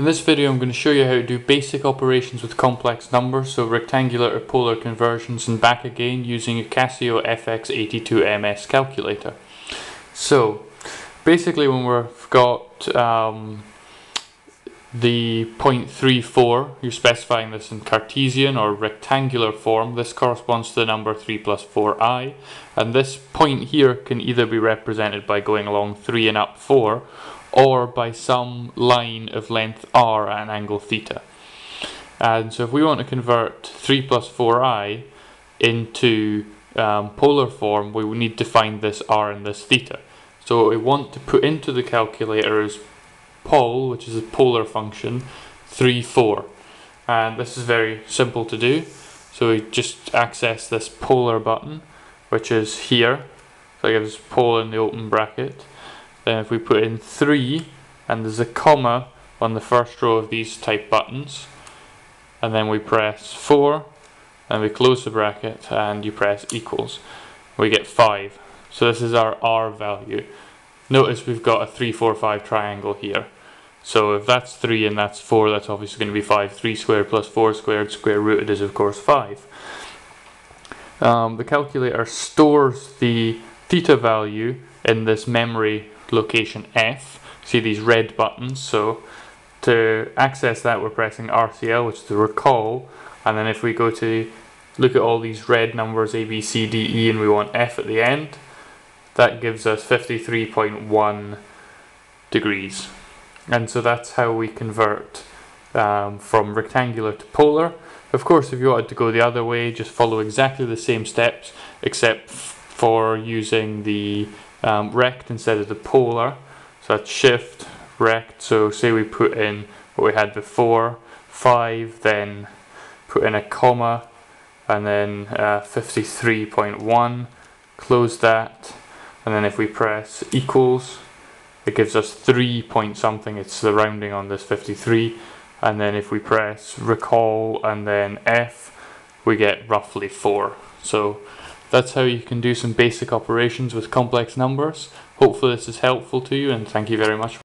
In this video I'm going to show you how to do basic operations with complex numbers, so rectangular or polar conversions and back again using a Casio FX82MS calculator. So basically when we've got um, the 0.34, you're specifying this in Cartesian or rectangular form, this corresponds to the number 3 plus 4i, and this point here can either be represented by going along 3 and up 4, or by some line of length r at an angle theta. And so if we want to convert 3 plus 4i into um, polar form, we need to find this r and this theta. So what we want to put into the calculator is pol, which is a polar function, 3, 4. And this is very simple to do. So we just access this polar button, which is here. So it gives pol in the open bracket. Then if we put in 3 and there's a comma on the first row of these type buttons and then we press 4 and we close the bracket and you press equals we get 5 so this is our R value. Notice we've got a 3 4 5 triangle here. So if that's 3 and that's 4 that's obviously going to be 5 3 squared plus 4 squared square rooted is of course 5 um, the calculator stores the theta value in this memory location F. See these red buttons, so to access that we're pressing RCL, which is to recall, and then if we go to look at all these red numbers A, B, C, D, E, and we want F at the end, that gives us 53.1 degrees. And so that's how we convert um, from rectangular to polar. Of course, if you wanted to go the other way, just follow exactly the same steps, except for using the um, rect instead of the polar. So that's shift, rect. So say we put in what we had before, 5, then put in a comma, and then uh, 53.1, close that, and then if we press equals, it gives us 3 point something, it's the rounding on this 53, and then if we press recall and then F, we get roughly 4. So that's how you can do some basic operations with complex numbers. Hopefully this is helpful to you and thank you very much.